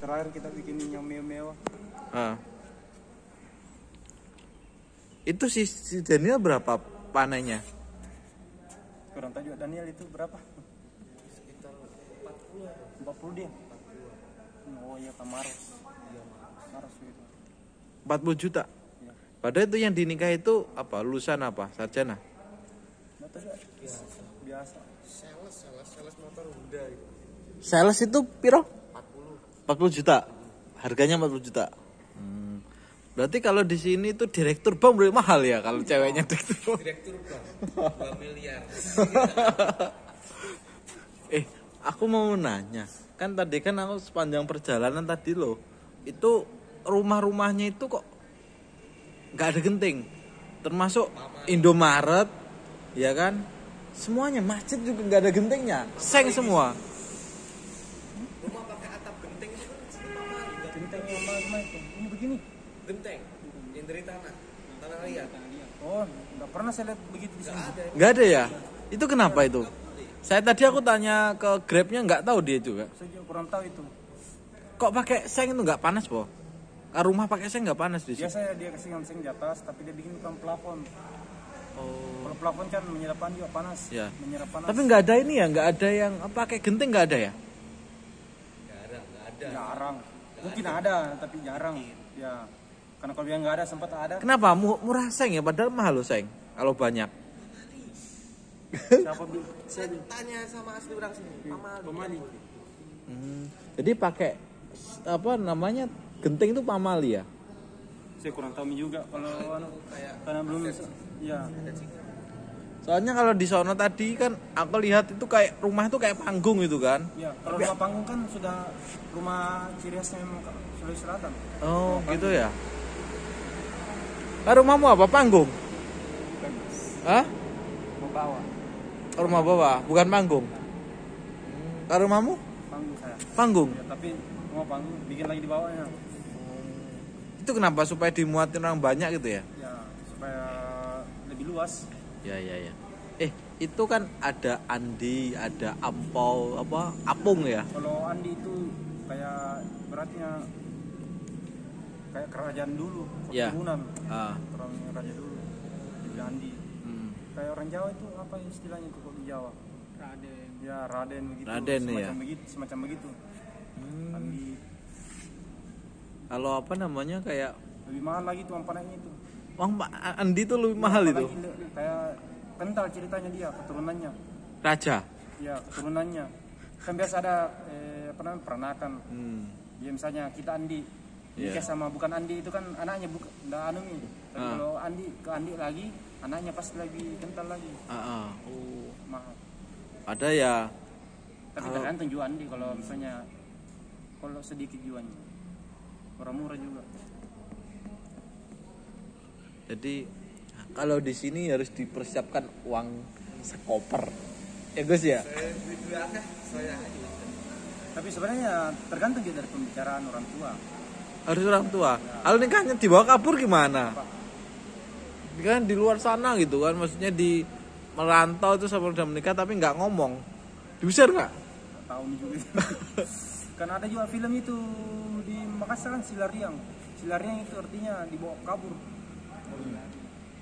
terakhir kita bikin yang mewah-mewah Ah. Itu si, si Daniel berapa panennya? kurang tahu juga Daniel itu berapa sekitar 40 40 dia oh iya Kamaros Kamaros itu 40 juta. ya Padahal itu yang dinikah itu apa? Lulusan apa? Sarjana. juga biasa sales sales sales motor Honda itu Sales itu piro? 40 40 juta. Harganya 40 juta. Hmm. Berarti kalau di sini tuh direktur bank lebih mahal ya kalau ceweknya direktur direktur bank 2 miliar Eh, aku mau nanya. Kan tadi kan aku sepanjang perjalanan tadi loh. Itu rumah-rumahnya itu kok nggak ada genting. Termasuk Indomaret, ya kan? Semuanya masjid juga nggak ada gentingnya. Seng semua. Begini? Genteng. Yang dari tanah tanah liat. Oh nggak pernah saya lihat begitu di sini. ada. Nggak ada ya? Itu kenapa itu? Saya tadi aku tanya ke Grabnya nggak tahu dia juga. saya juga kurang tahu itu. Kok pakai seng itu nggak panas, po? Ke rumah pakai seng nggak panas di sini. biasa dia kasih yang di atas tapi dia bikin bukan plafon. Oh. kalau plafon kan menyerap panas juga panas. Ya. menyerap panas. Tapi nggak ada ini ya, nggak ada yang apa, pakai genting nggak ada ya? ada nggak ada. Jarang. Mungkin ada. tapi jarang ya karena kalau yang nggak ada sempat ada. Kenapa? Mu- murah seng ya? Padahal mahal loh seng. Kalau banyak. siapa saya tanya sama asli orang sini mama pemali. Hmm, Jadi pakai apa namanya genting itu pamali ya? saya kurang tahu juga kalau anu, kayak karena belum ya Soalnya kalau di sono tadi kan aku lihat itu kayak rumah itu kayak panggung itu kan. ya kalau rumah panggung kan sudah rumah ciri khasnya memang Sulawesi Selatan Oh, gitu ya. Ah, rumahmu apa? Panggung? Hah? mau bawa Ke rumah bawah, bukan panggung. Ke rumahmu? panggung saya Panggung. ya tapi mau panggung bikin lagi di bawahnya Itu kenapa supaya dimuatin orang banyak gitu ya? ya supaya lebih luas Ya, ya, ya. Eh, itu kan ada Andi, ada Ampau, apa? Apung ya? kalau Andi itu kayak beratnya kayak kerajaan dulu Ya. keturunan Ah. orang raja dulu di Andi hmm. kayak orang Jawa itu apa istilahnya itu kalau di Jawa Raden ya Raden begitu Raden, semacam ya. begitu semacam begitu Hmm. Andi Kalau apa namanya kayak lebih mahal lagi tuh ampananya itu Wang Pak Andi tuh lebih mahal itu. Kayak kental ceritanya dia keturunannya Raja. ya keturunannya kan biasa ada eh, apa namanya peranakan Hmm. ya misalnya kita Andi Iya. nikah sama bukan Andi itu kan anaknya bukan nggak anu nih tapi Ah. kalau Andi ke Andi lagi anaknya pasti lebih kental lagi Ah, ah. Oh. mahal Ada ya. tapi Kalau- tergantung juga Andi kalau misalnya kalau sedikit jualnya orang murah juga Jadi kalau di sini harus dipersiapkan uang sekoper. Ya Gus ya. saya tapi sebenarnya tergantung juga dari pembicaraan orang tua Harus orang tua. Kalau nikahnya dibawa kabur gimana? Kan di luar sana gitu kan, maksudnya di merantau itu sama udah menikah tapi nggak ngomong. Diusir nggak? Tahu nih juga karena ada juga film itu di Makassar kan Silariang Silariang itu artinya dibawa kabur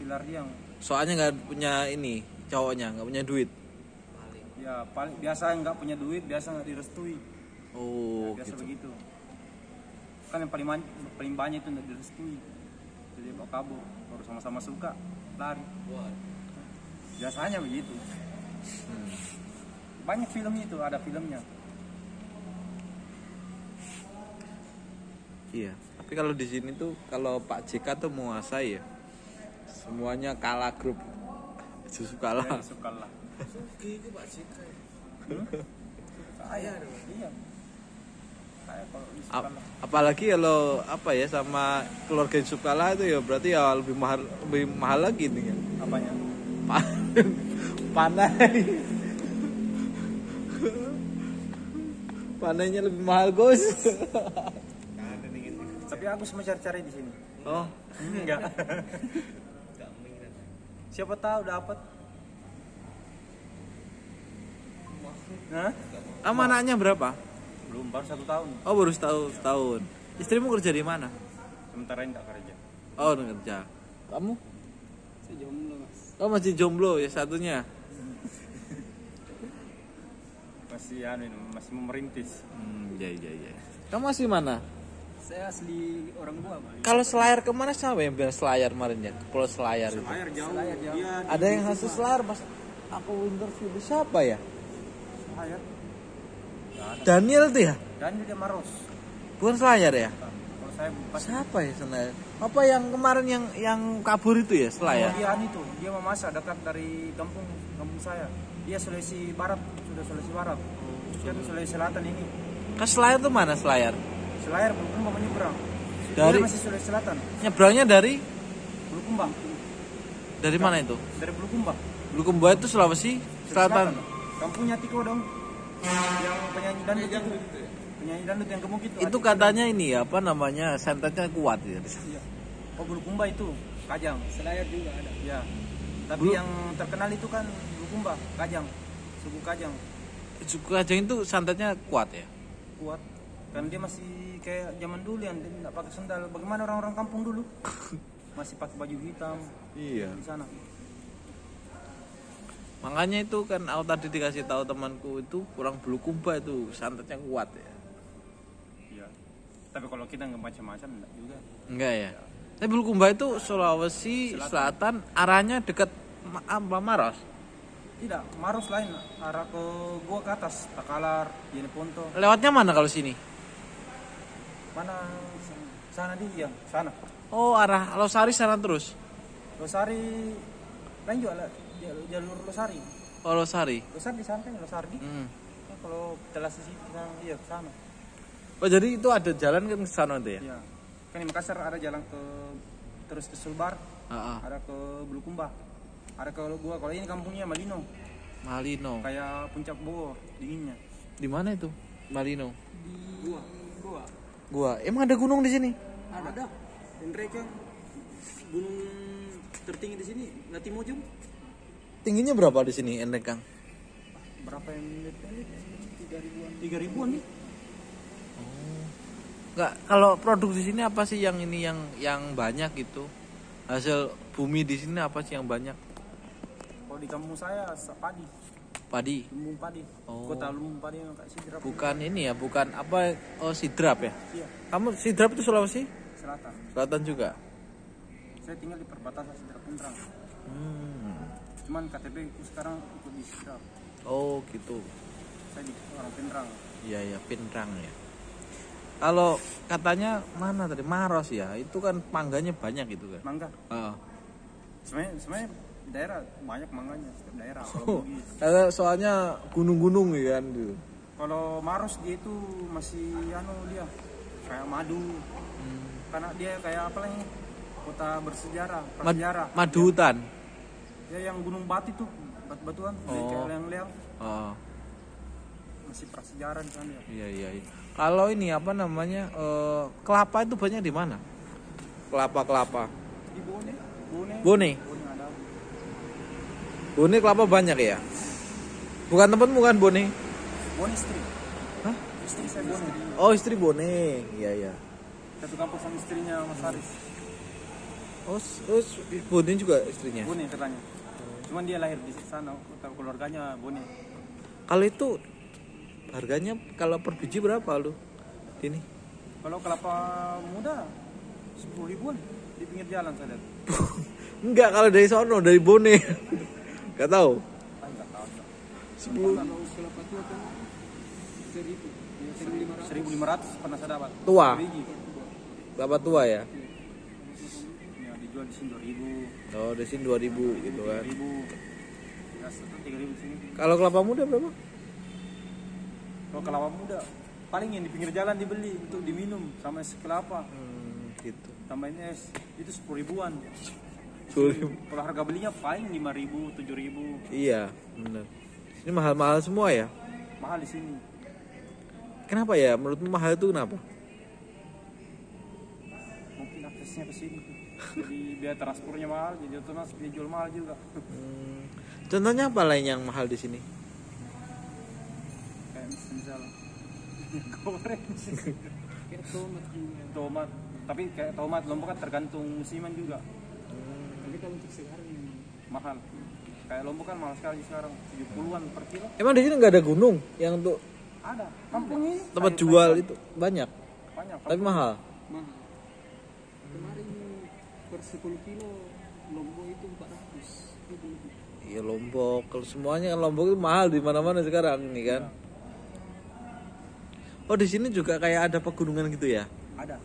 Silariang Soalnya nggak punya ini cowoknya, nggak punya duit. paling ya paling biasa nggak punya duit biasa nggak direstui Oh, biasa gitu. begitu kan yang paling man- paling banyak itu nggak direstui jadi bawa kabur baru sama-sama suka lari buat biasanya begitu banyak film itu ada filmnya Iya. Tapi kalau di sini tuh kalau Pak JK tuh menguasai ya. Semuanya kalah grup. Justru kalah. ya suka lah Sugi itu Pak JK ya. kaya dong iya Ap- apalagi kalau apa ya sama keluarga Yusuf Kala itu ya berarti ya lebih mahal lebih mahal lagi nih kan. apanya Pa- Panai. Panainya lebih mahal Gus. gitu tapi aku semua cari-cari di sini Oh, enggak siapa tahu dapat Hah? sama anaknya berapa? belum baru satu tahun Oh baru setahun, setahun. Istrimu kerja di mana? sementara ini tak kerja Oh kerja. Kamu? Saya jomblo mas. Oh masih jomblo ya satunya. masih anu masih memerintis Hmm, ya ya ya. Kamu asli mana? Saya asli orang gua mas. Kalau Selayar ke mana siapa yang bilang Selayar kemarin ya? Pulau Selayar itu. layar jauh Selayar jauh. dia Ada yang hasil Selayar pas aku interview itu siapa ya? layar Daniel tuh ya? dan dia Maros Bukan Selayar ya? kalau saya pas Siapa ya Selayar? Apa yang kemarin yang yang kabur itu ya Selayar? dia anu itu dia memasak dekat dari kampung kampung saya dia Sulawesi Barat sudah Sulawesi Barat dia tuh Sulawesi Selatan ini Ke Selayar tuh mana Selayar? Selayar Bulukumba menyeberang Dari- dia masih Sulawesi Selatan. Nyebrangnya dari? Bulukumba dari mana itu? dari Bulukumba Bulukumba itu Sulawesi Selatan. kampungnya Tiko dong. Yang penyanyi itu. Penyanyi dandut yang gemuk itu. Itu katanya ini ya, apa namanya santetnya kuat ya. Iya. oh Bulukumba itu. Kajang. Selayar juga ada. ya tapi Bulu- yang terkenal itu kan Bulukumba Kajang. Suku Kajang. Suku aja itu santetnya kuat ya. kuat. Kan dia masih kayak zaman dulu yang nggak pakai sendal bagaimana orang-orang kampung dulu masih pakai baju hitam Iya. di sana Makanya itu kan aku tadi dikasih tahu temanku itu kurang Bulukumba itu santetnya kuat ya. Iya. Tapi kalau kita nggak macam-macam enggak juga. Enggak ya. Tapi Bulukumba itu Sulawesi Selatan, arahnya dekat Ma- Maros. Tidak, Maros lain arah ke gua ke atas, Takalar, Jeneponto. Lewatnya mana kalau sini? Mana sana dia, sana. Oh, arah Losari sana terus. Losari lain juga lah, jalur- Losari. Oh, Losari. Losari di sana kan Losari. Hmm. Nah, kalau telas di situ sana, iya ke sana. Oh, jadi itu ada jalan kan ke sana itu ya? Iya. Kan di Makassar ada jalan ke terus ke Sulbar, Heeh. ada ke Bulukumba. Ada ke gua, kalau ini kampungnya Malino, Malino. kayak puncak Bogor dinginnya. Di mana itu? Malino. Di gua. Gua. Gua. Emang ada gunung di sini? Ada. Mereka gunung tertinggi di sini Latimojong. Tingginya berapa di sini, Endekang? Berapa yang? Tiga ribuan. Tiga ribuan nih. Enggak, kalau produk di sini apa sih yang ini yang yang banyak gitu? Hasil bumi di sini apa sih yang banyak? Kalau di kampung saya sa- padi, Padi. lumbung padi. Oh. Kota lumbung padi yang kayak sidrap. Bukan ini ya, bukan apa oh sidrap ya. Iya, Kamu sidrap itu Sulawesi? selatan. Selatan juga. Saya tinggal di perbatasan sidrap Pindrang. Hmm. Cuman KTP ku sekarang ikut di sidrap. Oh, gitu. Saya di orang Pindrang. Iya ya, Pinrang ya. Kalau katanya mana tadi Maros ya, itu kan mangganya banyak gitu kan. Mangga. Heeh. Sebenarnya sebenarnya daerah banyak mangganya setiap daerah. Kalau Oh, soalnya gunung-gunung ya kan gitu. Kalau Maros dia itu masih anu dia kayak madu. Karena dia kayak apa lagi? Kota bersejarah, Mad- prasejarah. madu hutan. Ya yang gunung batu itu batu-batuan, Oh. kayak leang-leang Oh, masih prasejarah di sana ya. iya iya. iya. Kalau ini apa namanya eh, kelapa itu banyak di mana? Kelapa kelapa. Di Bone, Bone, Bone, Bone kelapa banyak ya. Bukan tempat bukan Bone. Bone istri. Hah? Istri saya Bone. Oh istri Bone, iya iya. Satu kampus sama istrinya Mas Haris. Oh, oh Bone juga istrinya. Bone katanya. Cuman dia lahir di sana, keluarganya Bone. Kalau itu harganya kalau per biji berapa lu? Ini. Kalau kelapa muda sepuluh ribuan di pinggir jalan saya lihat. Enggak kalau dari sono dari Bone. Gak tahu. Ah. Sepuluh seribu. Lima ratus. Pernah saya dapat. Tua. Biji. kelapa tua ya. Ya, dijual di sini dua ribu, Oh, di sini 2000 gitu tiga kan. ribu. Ya, ribu. Kalau kelapa muda berapa? Kalau kelapa muda paling yang di pinggir jalan dibeli untuk diminum sama es kelapa Hmm, gitu. tambahin es itu sepuluh ribuan Kalau harga belinya paling lima ribu tujuh ribu. Iya, benar. Ini mahal-mahal semua ya. mahal di sini. Kenapa ya? Menurutmu mahal itu kenapa? mungkin aksesnya ke sini. Jadi biaya transportnya mahal jadi otomatis dia jual mahal juga. Hmm, Contohnya apa lain yang mahal di sini? kayak misal goreng. Kayak tomat. Juga tomat. Tapi kayak tomat lombok kan tergantung musiman juga untuk sekarang memang mahal. Kayak lombok kan mahal sekali sekarang. 70-an per kilo. Emang di sini nggak ada gunung yang untuk ada. Kampung ini tempat kayak- jual kayak- itu? Banyak, banyak. Tapi mahal. mahal. Kemarin per 10 kilo lombok itu 400 ribu Iya Lombok, kalau semuanya kan Lombok itu mahal di mana-mana sekarang ini kan. Oh di sini juga kayak ada pegunungan gitu ya? ada.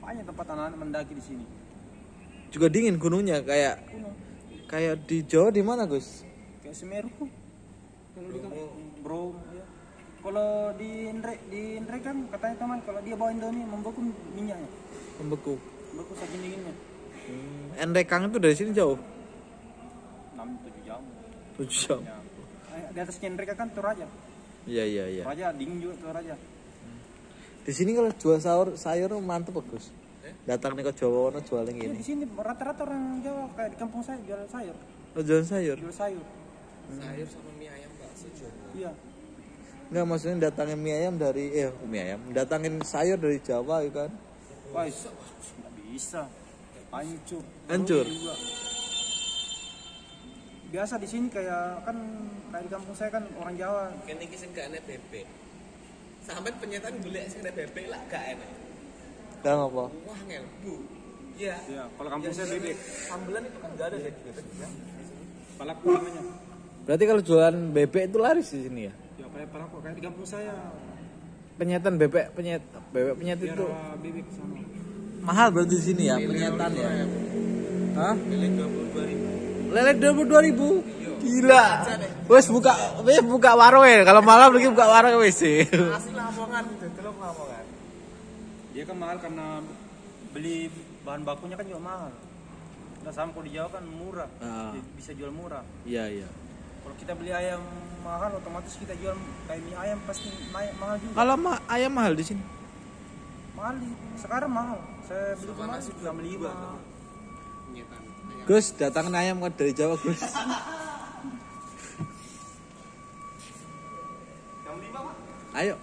Banyak tempat anak-anak mendaki di sini Juga dingin gunungnya kayak kuno kayak di Jawa di mana Gus? kayak Semeru kalau di kampung bro ya. kalau di Indre di Indre kan katanya teman kalau dia bawa Indomie membeku minyaknya Membeku. membeku saking dinginnya Hmm. Enrekang itu dari sini jauh? 6 7 jam 7 jam. ya. Eh, di atasnya Indre kan Toraja Iya iya iya. Toraja dingin juga Toraja Di sini kalau jual sayur sayur mantep Gus. Datang nih ke Jawa ono jual yang Ya, ini. di sini rata-rata orang Jawa kayak di kampung saya jual sayur. Oh, jual sayur. jual sayur. Sayur sama mie ayam bakso juga iya. Enggak maksudnya datangin mie ayam dari eh mie ayam, datangin sayur dari Jawa ya kan. wah itu nggak bisa. Hancur. Hancur? Biasa di sini kayak kan kayak di kampung saya kan orang Jawa. Kan ini sing gak enak bebek. Sampai penyetan golek sing ada bebek lah gak enak Gak apa. wah ngel bu iya ya kalau kampung saya bebek sambelan itu kan gak ada bebek ya palak namanya Berarti kalau jualan bebek itu laris di sini ya? ya kayak palak kayak di kampung saya Penyetan bebek penyet bebek penyet biar itu bebek sama mahal berarti di sini ya penyetan ya. Hah? Lele dua puluh dua ribu. Gila. Wes buka, wes buka warung ya. Kalau malam lagi buka warung wes sih. asli lamongan gitu telur lamongan dia kan mahal karena beli bahan bakunya kan juga mahal nah sama kalau di Jawa kan murah Ah. Jadi bisa jual murah Iya iya. kalau kita beli ayam mahal otomatis kita jual kayak mie ayam pasti naik mahal juga Kalau ma ayam mahal di sini. mahal di, sekarang mahal saya beli kemarin lima penyetan ayam Gus, datangin ayam kan dari Jawa Gus. Ayo.